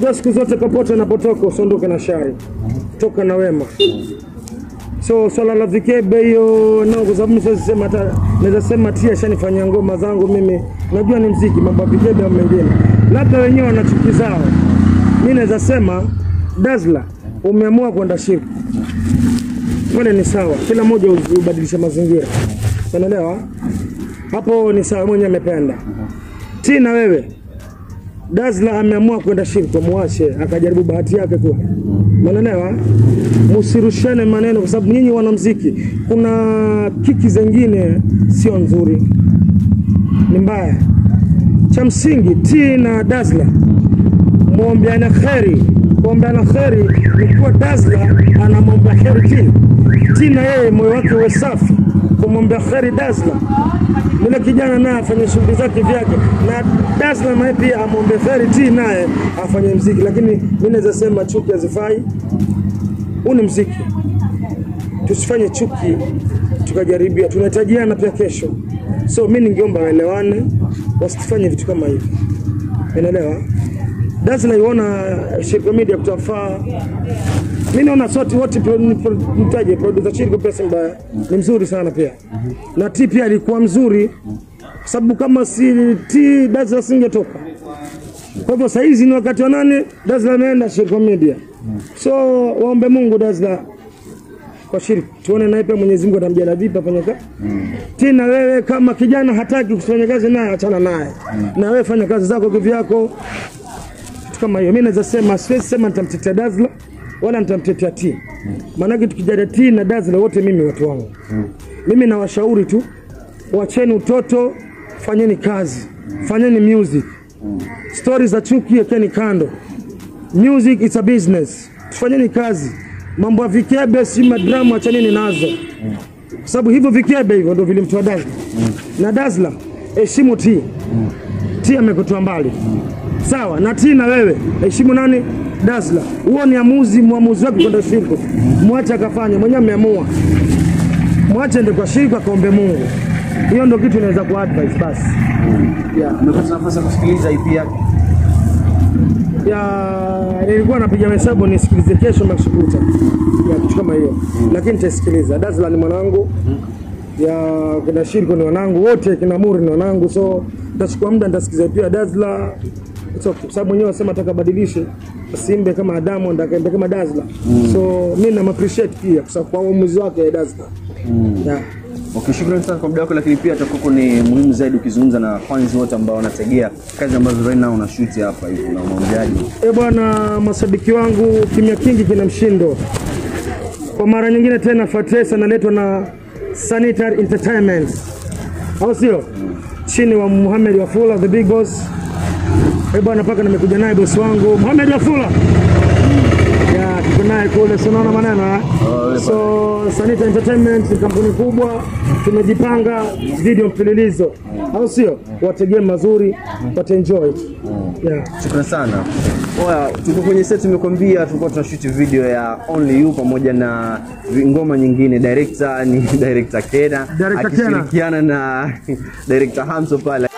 Unajua siku zote popote unapotoka usiondoke na shari, toka na wema. So swala la vikebe hiyo no, kwa sababu sema hata naweza sema tia shanifanyia ngoma zangu mimi, najua ni mziki, mambo vikebe au mengine, labda wenyewe wana chuki zao. Mimi naweza sema Dazla, umeamua kwenda shirku pale ni sawa, kila mmoja ubadilisha mazingira, unaelewa? Hapo ni sawa, mwenye amependa. Tina wewe Dazla ameamua kwenda shirku, muache akajaribu bahati yake kule, Mwanaelewa? Msirushane maneno, kwa sababu nyinyi wanamuziki, kuna kiki zingine sio nzuri, ni mbaya. Cha msingi T Tina Dazla muombeana kheri. Kuombeana kheri ni kuwa Dazla anamwombea kheri T Tina yeye moyo wake uwe safi kumwombea kheri Dazla. Yule kijana naye afanye shughuli zake vyake, na Dazla naye pia amwombe kheri ti naye afanye mziki, lakini mimi naweza sema chuki hazifai. Huu ni mziki, tusifanye chuki tukajaribia, tunahitajiana pia kesho. So mi ningeomba waelewane, wasifanye vitu kama hivi, unaelewa? Dazla naiona Shirko Media kutafaa. Mi naona sote wote mtaje producer Shirko pia si mbaya, ni mzuri sana pia, na T pia alikuwa mzuri, sababu kama si T dasi singetoka. Kwa hivyo saa hizi ni wakati wa nane, Dazla ameenda Shirko Media, so waombe Mungu Dazla kwa shirika tuone naye pia Mwenyezi Mungu atamjalia vipi afanye kazi. Tena wewe kama kijana hataki kufanya kazi naye, achana naye, na wewe fanya kazi zako kivyako, kama hiyo. Mimi naweza sema, siwezi sema nitamtetea Dazla wala nitamtetea T, maanake tukijaja T na Dazla wote mimi watu wangu. Mimi nawashauri tu, wacheni utoto, fanyeni kazi, fanyeni music. Stori za chuki yakeni kando. Music is a business. Tufanyeni kazi. Mambo ya vikebe si madramu, achaneni nazo. Kwa sababu hivyo vikebe hivyo ndio vilimtoa Dazla. Na Dazla heshimu T. T amekutoa mbali. Sawa, na Tina, na wewe heshimu nani? Dazla. Huo ni amuzi muamuzi wake kwenda shirku. Mwache akafanya, mwenyewe ameamua. Mwache ende kwa shirku akaombe Mungu. Hiyo ndio kitu inaweza ku advise basi. Yeah. Umepata nafasi ya kusikiliza ip yake ya nilikuwa napiga hesabu nisikilize kesho makishukuta ya kitu kama hiyo, lakini nitasikiliza. Dazla ni mwanangu ya kina Shirko ni wanangu wote, kina Muri ni wanangu, so nitachukua muda nitasikiliza pia Dazla It's okay. Kwa sababu mwenyewe anasema ataka badilishe asimbe kama Diamond akaimbe kama Dazla so mi na appreciate pia kwa sababu kwa uamuzi wake ya Dazla yeah. Okay, shukrani sana kwa muda wako, lakini pia takuko ni muhimu zaidi ukizungumza na fans wote ambao wanategea kazi ambazo right now unashoot hapa hivi na unaongeaje? Eh bwana, mashabiki wangu, kimya kingi kina mshindo. Kwa mara nyingine tena, Fatesa analetwa na Sanitary Entertainment, au sio? Mm. Chini wa Muhammad Wafula the big boss. E bwana, paka nimekuja naye bosi wangu Mohamed Afula ya tuko naye kule, si unaona maneno eh? So Sanita Entertainment ni kampuni kubwa, tumejipanga video mfululizo, au sio? Wategee mazuri, wataenjoy yeah. Shukrani sana. Oya, tuko kwenye set, nimekwambia tulikuwa tunashoot video ya Only You pamoja na ngoma nyingine. Director ni Director Kena. akishirikiana na director Hamso pale.